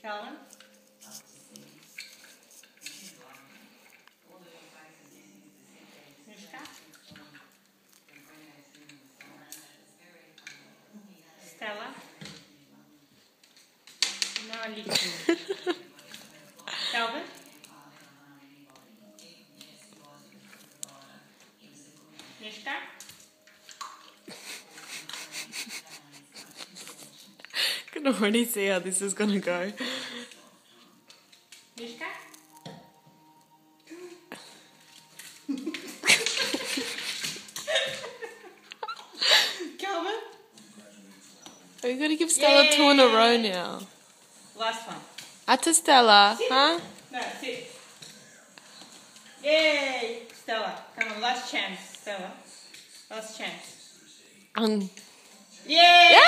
Calvin? Mishka? Stella? No, Alicia. Calvin? Mishka? Can already see how this is gonna go. Mishka? Calvin? Are you gonna give Stella two in a row now? Last one. At to Stella, huh? No, sit. Yay! Stella, come on, last chance, Stella. Last chance. Um. Yay! Yay!